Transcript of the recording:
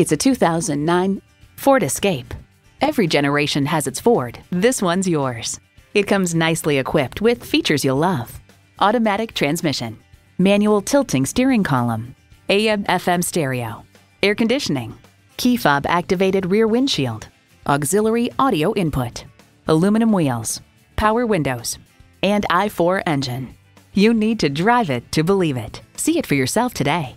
It's a 2009 Ford Escape. Every generation has its Ford. This one's yours. It comes nicely equipped with features you'll love automatic transmission, manual tilting steering column, AM FM stereo, air conditioning, key fob activated rear windshield, auxiliary audio input, aluminum wheels, power windows, and i4 engine. You need to drive it to believe it. See it for yourself today.